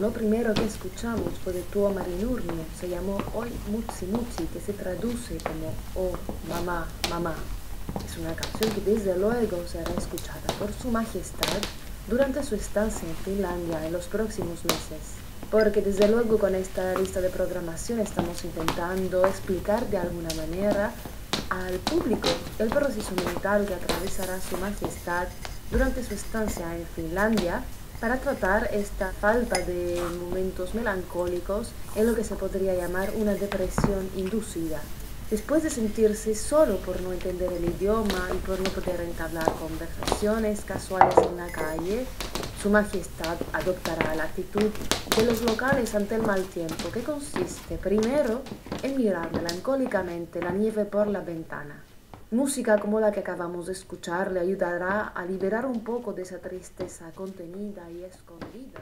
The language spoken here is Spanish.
Lo primero que escuchamos fue de Tuo Marinurmio, se llamó Hoy Mutsi Mutsi, que se traduce como Oh, mamá, mamá. Es una canción que desde luego será escuchada por su majestad durante su estancia en Finlandia en los próximos meses. Porque desde luego con esta lista de programación estamos intentando explicar de alguna manera al público el proceso mental que atravesará su majestad durante su estancia en Finlandia para tratar esta falta de momentos melancólicos en lo que se podría llamar una depresión inducida. Después de sentirse solo por no entender el idioma y por no poder entablar conversaciones casuales en la calle, Su Majestad adoptará la actitud de los locales ante el mal tiempo, que consiste primero en mirar melancólicamente la nieve por la ventana. Música como la que acabamos de escuchar le ayudará a liberar un poco de esa tristeza contenida y escondida.